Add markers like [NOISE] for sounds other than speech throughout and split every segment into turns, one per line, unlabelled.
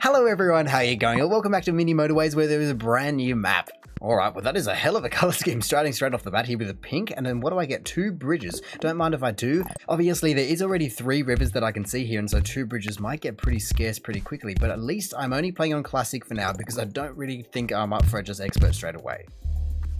Hello everyone, how are you going? welcome back to Mini Motorways where there is a brand new map. Alright, well that is a hell of a [LAUGHS] colour scheme starting straight off the bat here with a pink and then what do I get? Two bridges. Don't mind if I do. Obviously there is already three rivers that I can see here and so two bridges might get pretty scarce pretty quickly but at least I'm only playing on classic for now because I don't really think I'm up for just expert straight away.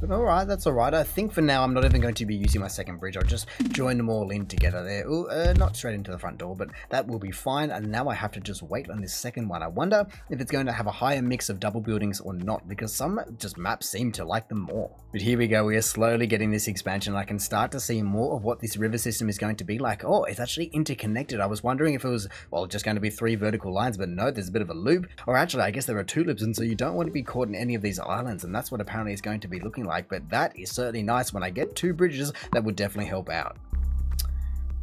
But alright, that's alright. I think for now I'm not even going to be using my second bridge. I'll just join them all in together there. Ooh, uh, not straight into the front door, but that will be fine. And now I have to just wait on this second one. I wonder if it's going to have a higher mix of double buildings or not, because some just maps seem to like them more. But here we go. We are slowly getting this expansion. I can start to see more of what this river system is going to be like. Oh, it's actually interconnected. I was wondering if it was, well, just going to be three vertical lines, but no, there's a bit of a loop. Or actually, I guess there are two loops, and so you don't want to be caught in any of these islands, and that's what apparently it's going to be looking like. But that is certainly nice. When I get two bridges, that would definitely help out.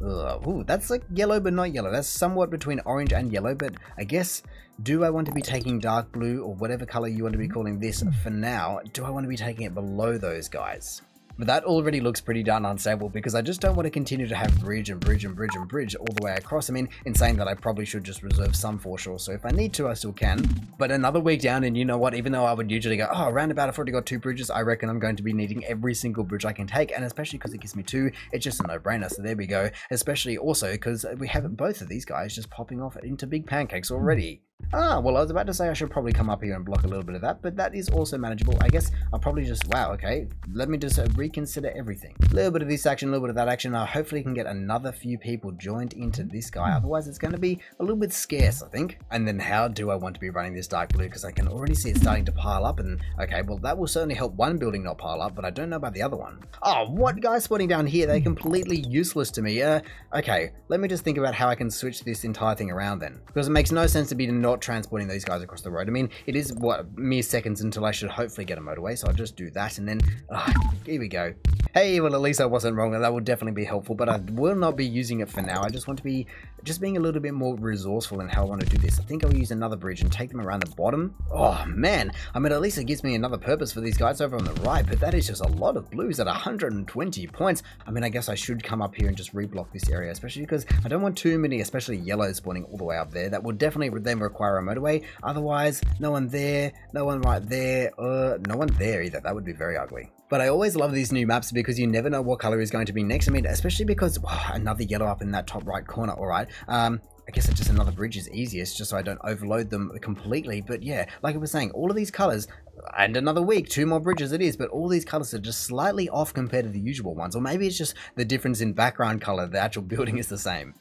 Ugh, ooh, that's like yellow but not yellow. That's somewhat between orange and yellow, but I guess, do I want to be taking dark blue or whatever color you want to be calling this for now? Do I want to be taking it below those guys? But that already looks pretty darn unstable because I just don't want to continue to have bridge and bridge and bridge and bridge all the way across. I mean, in saying that I probably should just reserve some for foreshore, so if I need to, I still can. But another week down, and you know what, even though I would usually go, oh, roundabout, I've already got two bridges, I reckon I'm going to be needing every single bridge I can take, and especially because it gives me two, it's just a no-brainer, so there we go. Especially also because we have both of these guys just popping off into big pancakes already. Ah, well, I was about to say I should probably come up here and block a little bit of that, but that is also manageable. I guess I'll probably just, wow, okay, let me just uh, reconsider everything. A little bit of this action, a little bit of that action. I hopefully can get another few people joined into this guy. Otherwise, it's going to be a little bit scarce, I think. And then how do I want to be running this dark blue? Because I can already see it starting to pile up. And okay, well, that will certainly help one building not pile up, but I don't know about the other one. Oh, what guys spawning down here? They're completely useless to me. Uh, okay, let me just think about how I can switch this entire thing around then. Because it makes no sense to be not transporting these guys across the road. I mean, it is, what, mere seconds until I should hopefully get a motorway, so I'll just do that, and then, uh, here we go. Hey, well, at least I wasn't wrong, and that would definitely be helpful, but I will not be using it for now. I just want to be just being a little bit more resourceful in how I want to do this. I think I'll use another bridge and take them around the bottom. Oh, man. I mean, at least it gives me another purpose for these guys over on the right, but that is just a lot of blues at 120 points. I mean, I guess I should come up here and just reblock this area, especially because I don't want too many, especially yellows spawning all the way up there. That would definitely then require a motorway. Otherwise, no one there, no one right there, uh, no one there either. That would be very ugly. But I always love these new maps because you never know what color is going to be next. I mean, especially because another yellow up in that top right corner. All right. Um, I guess it's just another bridge is easiest just so I don't overload them completely. But yeah, like I was saying, all of these colors and another week, two more bridges it is, but all these colors are just slightly off compared to the usual ones. Or maybe it's just the difference in background color, the actual building is the same.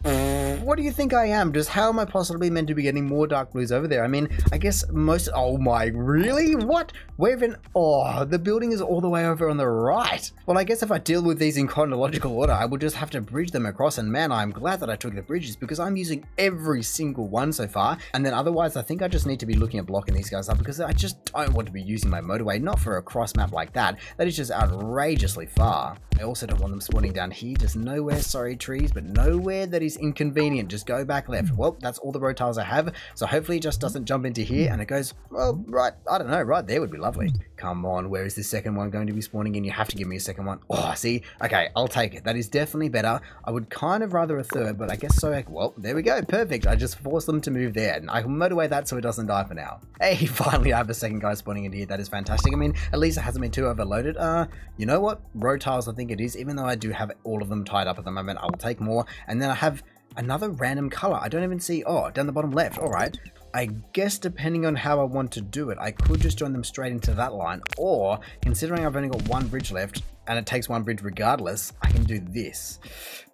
What do you think I am? Just how am I possibly meant to be getting more dark blues over there? I mean, I guess most, oh my, really? What? Where even, oh, the building is all the way over on the right. Well, I guess if I deal with these in chronological order, I will just have to bridge them across. And man, I'm glad that I took the bridges because I'm using every single one so far. And then otherwise, I think I just need to be looking at blocking these guys up because I just don't want to be using my motorway, not for a cross map like that. That is just outrageously far. I also don't want them spawning down here, just nowhere, sorry trees, but nowhere that is inconvenient. Just go back left. Well, that's all the road tiles I have, so hopefully it just doesn't jump into here and it goes, well, right, I don't know, right there would be lovely. Come on, where is the second one going to be spawning in? You have to give me a second one. Oh, see? Okay, I'll take it. That is definitely better. I would kind of rather a third, but I guess so. Well, there we go. Perfect. I just forced them to move there. And I can motorway that so it doesn't die for now. Hey, [LAUGHS] finally I have a second guy spawning in here. That is fantastic. I mean, at least it hasn't been too overloaded. Uh, you know what? Road tiles, I think it is. Even though I do have all of them tied up at the moment, I will take more. And then I have another random color. I don't even see, oh, down the bottom left. All right. I guess depending on how I want to do it, I could just join them straight into that line, or considering I've only got one bridge left, and it takes one bridge regardless, I can do this.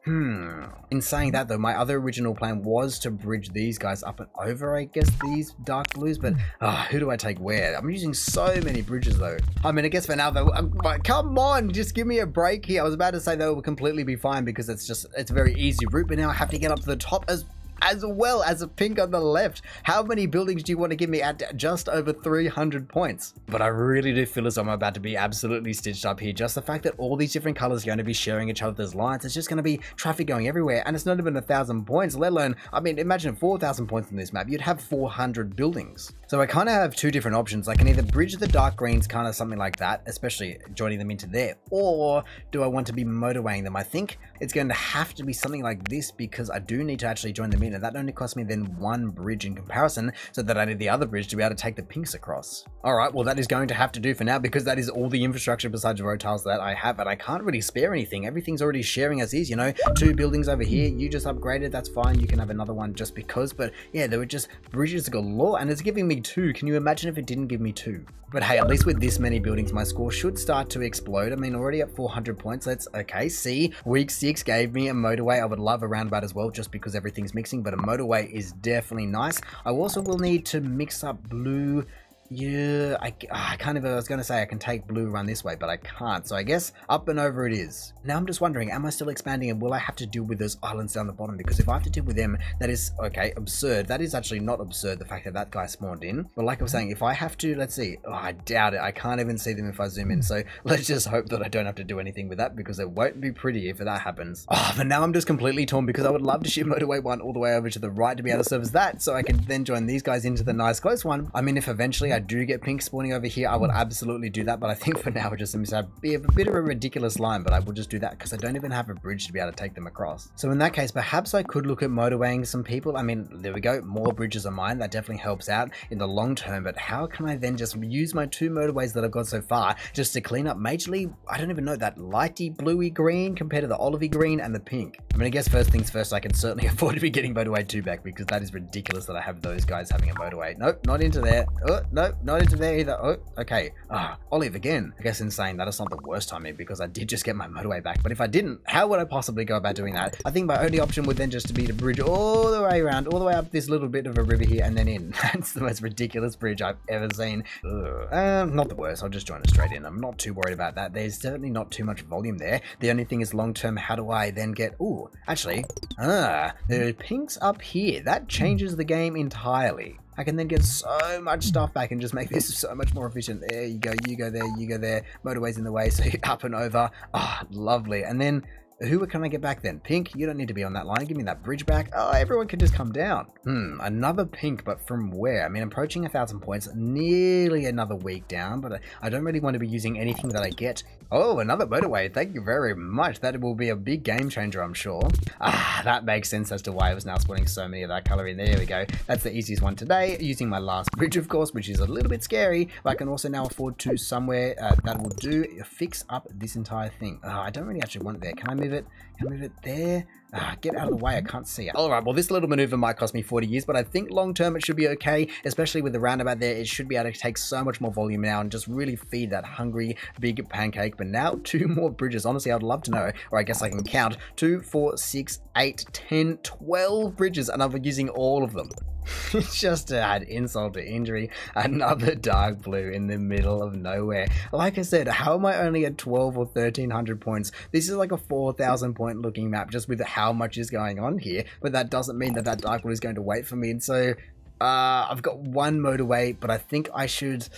Hmm. In saying that though, my other original plan was to bridge these guys up and over, I guess, these dark blues, but uh, who do I take where? I'm using so many bridges though. I mean, I guess for now though, I'm, come on, just give me a break here. I was about to say that it would completely be fine because it's just, it's a very easy route, but now I have to get up to the top as as well as a pink on the left. How many buildings do you want to give me at just over 300 points? But I really do feel as though I'm about to be absolutely stitched up here. Just the fact that all these different colors are going to be sharing each other's lines, it's just going to be traffic going everywhere. And it's not even a thousand points, let alone, I mean, imagine 4,000 points in this map. You'd have 400 buildings. So I kind of have two different options. I can either bridge the dark greens, kind of something like that, especially joining them into there, or do I want to be motorwaying them? I think it's going to have to be something like this because I do need to actually join them in that only cost me then one bridge in comparison, so that I need the other bridge to be able to take the pinks across. Alright, well that is going to have to do for now, because that is all the infrastructure besides road tiles that I have, and I can't really spare anything. Everything's already sharing as is, you know? Two buildings over here, you just upgraded, that's fine, you can have another one just because, but yeah, there were just bridges galore, and it's giving me two. Can you imagine if it didn't give me two? But hey, at least with this many buildings, my score should start to explode. I mean, already at 400 points, that's okay. See, week six gave me a motorway. I would love a roundabout as well, just because everything's mixing, but a motorway is definitely nice. I also will need to mix up blue yeah, I, ah, I kind of, I was going to say I can take blue run this way, but I can't. So I guess up and over it is. Now I'm just wondering, am I still expanding and will I have to deal with those islands down the bottom? Because if I have to deal with them, that is, okay, absurd. That is actually not absurd, the fact that that guy spawned in. But like I was saying, if I have to, let's see, oh, I doubt it. I can't even see them if I zoom in. So [LAUGHS] let's just hope that I don't have to do anything with that because it won't be pretty if that happens. Oh, but now I'm just completely torn because I would love to ship motorway one all the way over to the right to be able to service that so I can then join these guys into the nice close one. I mean, if eventually I do get pink spawning over here, I would hmm. absolutely do that. But I think for now, it just seems to be a bit of a ridiculous line, but I will just do that because I don't even have a bridge to be able to take them across. So in that case, perhaps I could look at motorwaying some people. I mean, there we go. More bridges are mine. That definitely helps out in the long term. But how can I then just use my two motorways that I've got so far just to clean up majorly? I don't even know that lighty bluey green compared to the olivey green and the pink. I mean, I guess first things first, I can certainly [LAUGHS] afford to be getting motorway 2 back because that is ridiculous that I have those guys having a motorway. Nope, not into there. Oh, nope, not into there either. Oh, okay. Ah, Olive again. I guess in saying that it's not the worst timing because I did just get my motorway back. But if I didn't, how would I possibly go about doing that? I think my only option would then just be to bridge all the way around, all the way up this little bit of a river here and then in. [LAUGHS] That's the most ridiculous bridge I've ever seen. Um, not the worst. I'll just join it straight in. I'm not too worried about that. There's certainly not too much volume there. The only thing is long term, how do I then get... Ooh, actually, ah, the pinks up here. That changes the game entirely. I can then get so much stuff back and just make this so much more efficient. There you go, you go there, you go there. Motorway's in the way, so [LAUGHS] up and over. Ah, oh, lovely. And then who can I get back then? Pink, you don't need to be on that line. Give me that bridge back. Oh, everyone can just come down. Hmm, another pink, but from where? I mean, approaching a thousand points, nearly another week down, but I don't really want to be using anything that I get. Oh, another motorway. Thank you very much. That will be a big game changer, I'm sure. Ah, that makes sense as to why I was now spawning so many of that color in. There we go. That's the easiest one today, using my last bridge, of course, which is a little bit scary, but I can also now afford to somewhere uh, that will do fix up this entire thing. Uh, I don't really actually want it there. Can I move it? Can move it there? Ah, get out of the way, I can't see it. Alright, well this little maneuver might cost me 40 years, but I think long term it should be okay, especially with the roundabout there, it should be able to take so much more volume now and just really feed that hungry big pancake. But now two [LAUGHS] more bridges, honestly I'd love to know, or I guess I can count, two, four, six, eight, ten, twelve bridges and I'm using all of them. [LAUGHS] just to add insult to injury, another dark blue in the middle of nowhere. Like I said, how am I only at 12 or 1300 points? This is like a 4000 point looking map just with how much is going on here, but that doesn't mean that that dark blue is going to wait for me, and so uh, I've got one motorway, but I think I should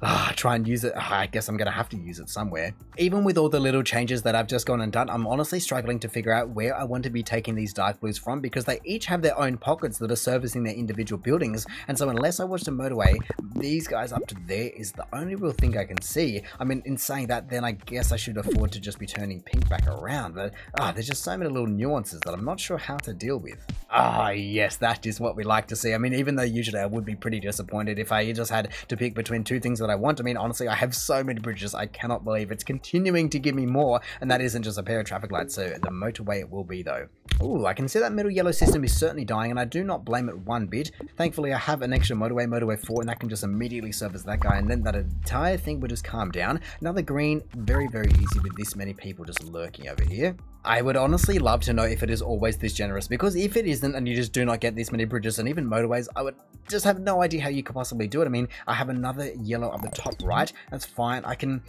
uh, try and use it. Uh, I guess I'm going to have to use it somewhere. Even with all the little changes that I've just gone and done, I'm honestly struggling to figure out where I want to be taking these dark blues from because they each have their own pockets that are servicing their individual buildings. And so unless I watch the motorway, these guys up to there is the only real thing I can see. I mean, in saying that, then I guess I should afford to just be turning pink back around. But ah, there's just so many little nuances that I'm not sure how to deal with. Ah, yes, that is what we like to see. I mean, even though usually I would be pretty disappointed if I just had to pick between two things that I want. I mean, honestly, I have so many bridges, I cannot believe it's continuing to give me more, and that isn't just a pair of traffic lights, so the motorway it will be though. Ooh, I can see that middle yellow system is certainly dying, and I do not blame it one bit. Thankfully, I have an extra motorway, motorway 4, and that can just immediately service that guy, and then that entire thing will just calm down. Another green, very, very easy with this many people just lurking over here. I would honestly love to know if it is always this generous, because if it isn't and you just do not get this many bridges and even motorways, I would just have no idea how you could possibly do it. I mean, I have another yellow up the top right. That's fine. I can...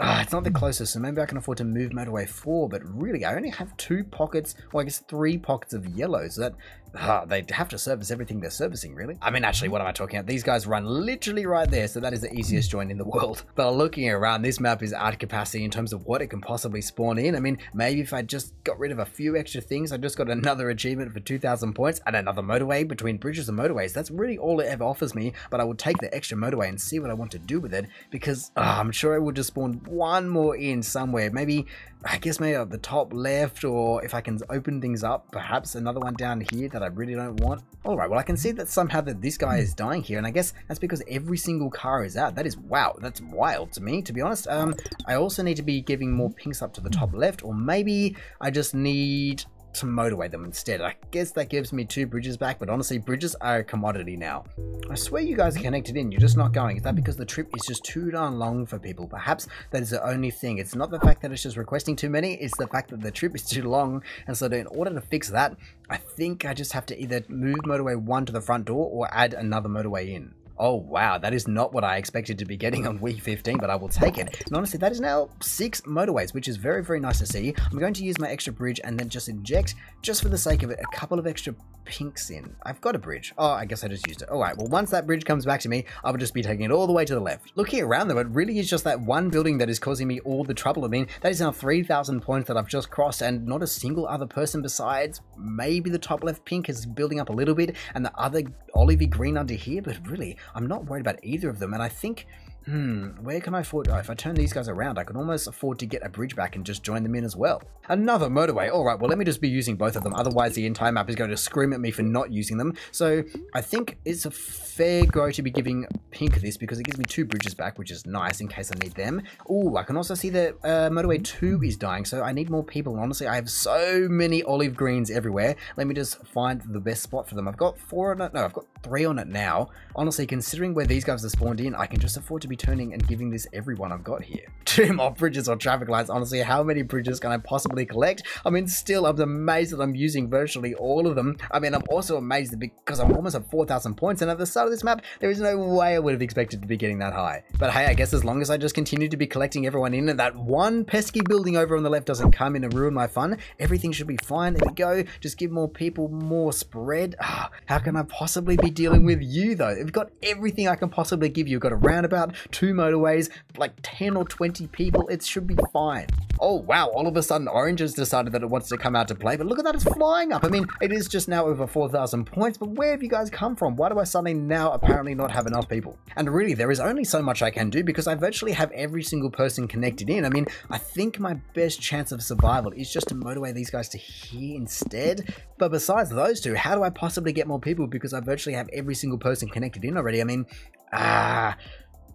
Uh, it's not the closest, so maybe I can afford to move motorway 4, but really, I only have two pockets, well, I guess three pockets of yellow, so that uh, they have to service everything they're servicing, really. I mean, actually, what am I talking about? These guys run literally right there, so that is the easiest joint in the world. [LAUGHS] But looking around, this map is at capacity in terms of what it can possibly spawn in. I mean, maybe if I just got rid of a few extra things, I just got another achievement for 2,000 points and another motorway between bridges and motorways. That's really all it ever offers me, but I will take the extra motorway and see what I want to do with it, because uh, I'm sure it will just spawn one more in somewhere. Maybe I guess maybe at the top left, or if I can open things up, perhaps another one down here that that I really don't want. Alright, well I can see that somehow that this guy is dying here, and I guess that's because every single car is out. That is, wow, that's wild to me, to be honest. Um, I also need to be giving more pinks up to the top left, or maybe I just need to motorway them instead. I guess that gives me two bridges back, but honestly, bridges are a commodity now. I swear you guys are connected in, you're just not going. Is that because the trip is just too darn long for people? Perhaps that is the only thing. It's not the fact that it's just requesting too many, it's the fact that the trip is too long. And so in order to fix that, I think I just have to either move motorway 1 to the front door or add another motorway in. Oh wow, that is not what I expected to be getting on week 15, but I will take it. And honestly, that is now six motorways, which is very, very nice to see. I'm going to use my extra bridge and then just inject, just for the sake of it, a couple of extra pinks in. I've got a bridge. Oh, I guess I just used it. All right, well, once that bridge comes back to me, I will just be taking it all the way to the left. Looking around though, it really is just that one building that is causing me all the trouble. I mean, that is now 3,000 points that I've just crossed and not a single other person besides maybe the top left pink is building up a little bit and the other olivey green under here, but really, I'm not worried about either of them. And I think Hmm, where can I afford... If I turn these guys around, I can almost afford to get a bridge back and just join them in as well. Another motorway. All right, well, let me just be using both of them. Otherwise, the entire map is going to scream at me for not using them. So I think it's a fair go to be giving Pink this because it gives me two bridges back, which is nice in case I need them. Oh, I can also see that uh, motorway 2 is dying, so I need more people. And honestly, I have so many olive greens everywhere. Let me just find the best spot for them. I've got four on it. No, I've got three on it now. Honestly, considering where these guys are spawned in, I can just afford to be turning and giving this everyone I've got here. [LAUGHS] Two more bridges or traffic lights. Honestly, how many bridges can I possibly collect? I mean, still, I'm amazed that I'm using virtually all of them. I mean, I'm also amazed because I'm almost at 4,000 points, and at the start of this map, there is no way I would have expected to be getting that high. But hey, I guess as long as I just continue to be collecting everyone in, and that one pesky building over on the left doesn't come in and ruin my fun, everything should be fine. There we go. Just give more people more spread. Ah, how can I possibly be dealing with you, though? I've got everything I can possibly give you. I've got a roundabout, two motorways, like 10 or 20 people. It should be fine. Oh, wow. All of a sudden, Orange has decided that it wants to come out to play. But look at that. It's flying up. I mean, it is just now over 4,000 points. But where have you guys come from? Why do I suddenly now apparently not have enough people? And really, there is only so much I can do because I virtually have every single person connected in. I mean, I think my best chance of survival is just to motorway these guys to here instead. But besides those two, how do I possibly get more people because I virtually have every single person connected in already? I mean, ah... Uh,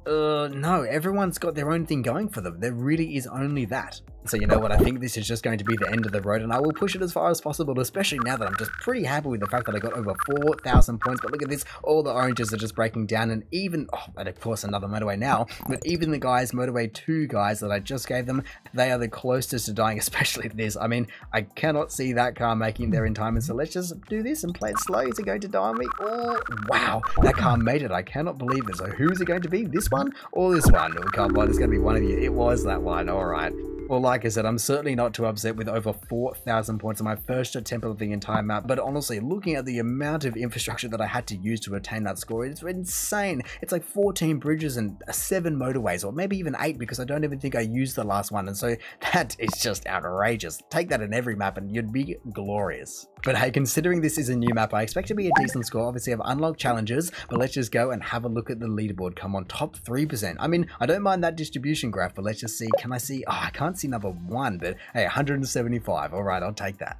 Uh, no, everyone's got their own thing going for them. There really is only that. So you know what, I think this is just going to be the end of the road and I will push it as far as possible, especially now that I'm just pretty happy with the fact that I got over 4,000 points. But look at this, all the oranges are just breaking down and even, oh, and of course another motorway now, but even the guys, motorway 2 guys that I just gave them, they are the closest to dying, [LAUGHS] especially this. I mean, I cannot see that car making there in time, and so let's just do this and play it slow. Is it going to die on me? Oh, wow, that car made it. I cannot believe it. So who's it going to be? This one or this one? Oh, come on, it's going to be one of you. It was that one, alright. Well, like I said, I'm certainly not too upset with over 4,000 points on my first attempt of the entire map, but honestly, looking at the amount of infrastructure that I had to use to attain that score, it's insane. It's like 14 bridges and 7 motorways, or maybe even 8 because I don't even think I used the last one, and so [LAUGHS] that is just outrageous. Take that in every map and you'd be glorious. But hey, considering this is a new map, I expect to be a decent score. Obviously, I've unlocked challenges, but let's just go and have a look at the leaderboard. Come on, top 3%. I mean, I don't mind that distribution graph, but let's just see. Can I see? Oh, I can't see number one, but hey, 175. All right, I'll take that.